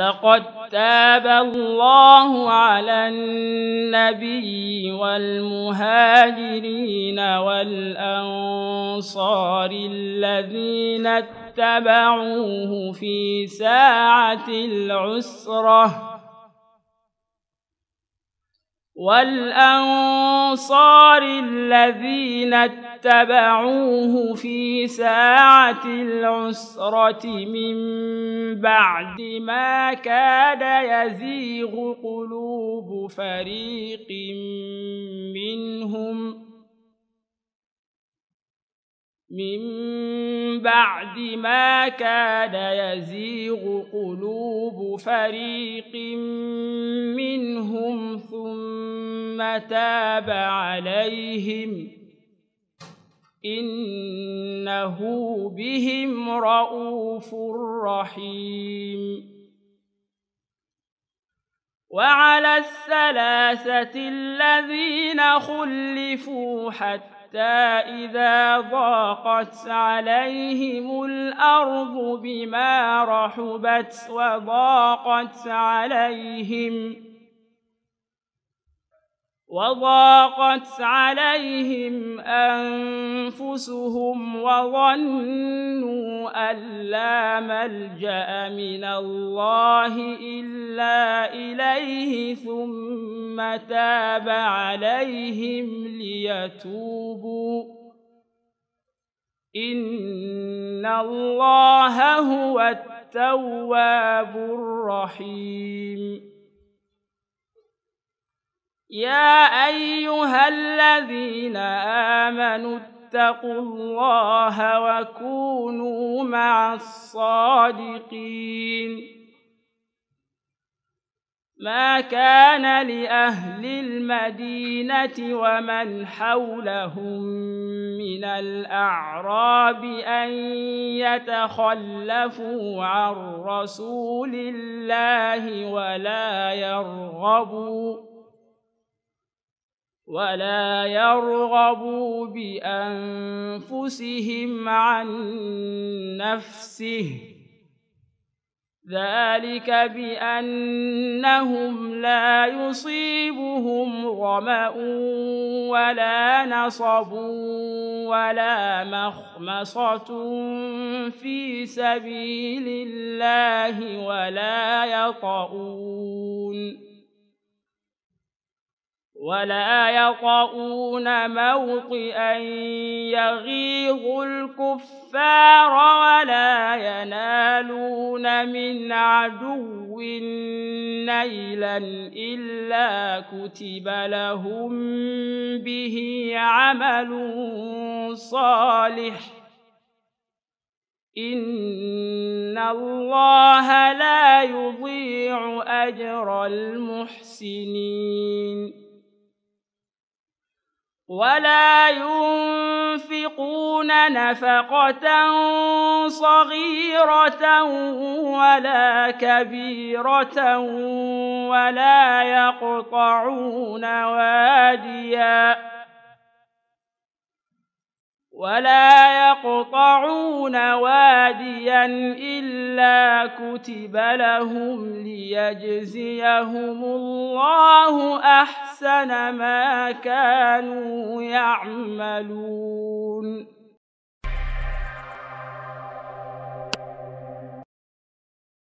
لقد تاب الله على النبي والمهاجرين والأنصار الذين اتبعوه في ساعة العسرة والأنصار الذين اتبعوه في ساعة العسرة من بعد ما كاد يزيغ قلوب فريق منهم من بعد ما كاد يزيغ قلوب فريق منهم ثم تاب عليهم إنه بهم رءوف رحيم. وعلى الثلاثة الذين خلفوا حتى إذا ضاقت عليهم الأرض بما رحبت وضاقت عليهم وضاقت عليهم أنفسهم وظنوا أن لا ملجأ من الله إلا إليه ثم تاب عليهم ليتوبوا. إن الله هو التواب الرحيم. يا أيها الذين آمنوا اتقوا الله وكونوا مع الصادقين ما كان لأهل المدينة ومن حولهم من الأعراب أن يتخلفوا عن رسول الله ولا يرغبوا ولا يرغبوا بأنفسهم عن نفسه. ذلك بأنهم لا يصيبهم ظمأ ولا نصب ولا مخمصة في سبيل الله ولا يطؤون. ولا يطؤون موطئا يغيظ الكفار ولا ينالون من عدو نيلا إلا كتب لهم به عمل صالح. إن الله لا يضيع أجر المحسنين. ولا ينفقون نفقة صغيرة ولا كبيرة ولا يقطعون وادياً ولا يقطعون واديا إلا كتب لهم ليجزيهم الله أحسن ما كانوا يعملون.